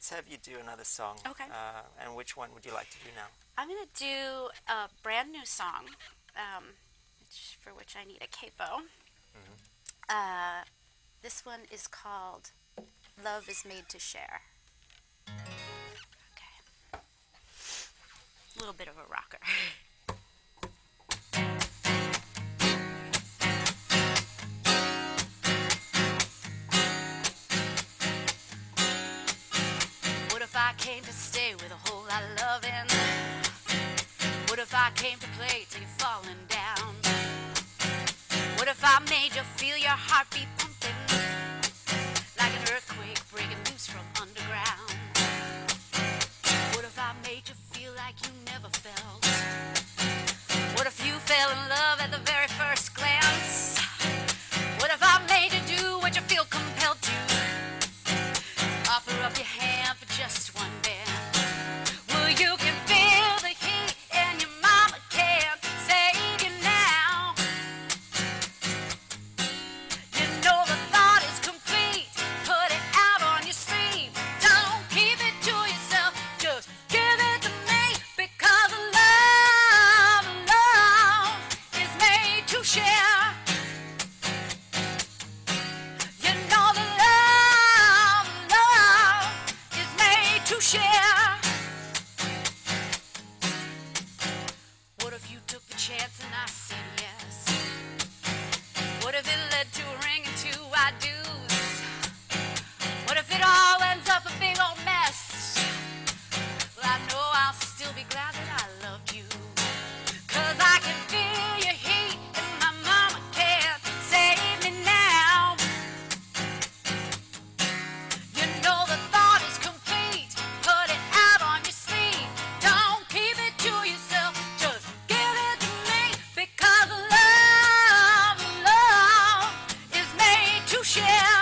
let's have you do another song. Okay. Uh, and which one would you like to do now? I'm going to do a brand new song um, which, for which I need a capo. Uh, this one is called Love is Made to Share. Okay. A little bit of a rocker. came to stay with a whole lot of loving? What if I came to play till you're falling down? What if I made you feel your heartbeat pumping to share. Share.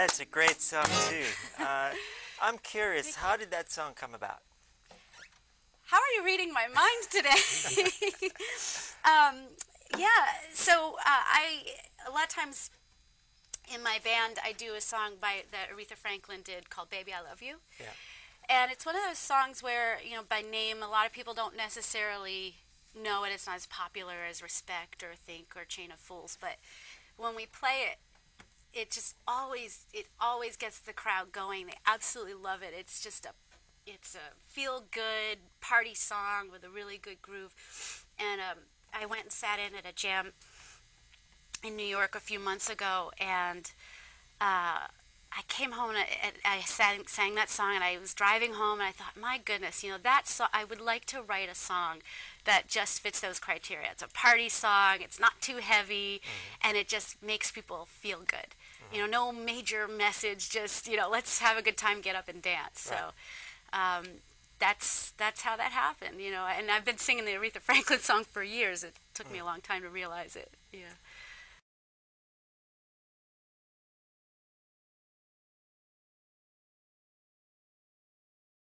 That's a great song too. Uh, I'm curious, how did that song come about? How are you reading my mind today? um, yeah, so uh, I a lot of times in my band I do a song by that Aretha Franklin did called "Baby I Love You," Yeah. and it's one of those songs where you know by name a lot of people don't necessarily know it. It's not as popular as "Respect" or "Think" or "Chain of Fools," but when we play it, it just always it always gets the crowd going. They absolutely love it. It's just a it's a feel good party song with a really good groove. And um, I went and sat in at a jam in New York a few months ago, and uh, I came home and I, and I sang, sang that song, and I was driving home, and I thought, my goodness, you know, that song, I would like to write a song that just fits those criteria. It's a party song, it's not too heavy, and it just makes people feel good. You know, no major message, just, you know, let's have a good time, get up and dance. So um, that's that's how that happened, you know. And I've been singing the Aretha Franklin song for years. It took me a long time to realize it. Yeah.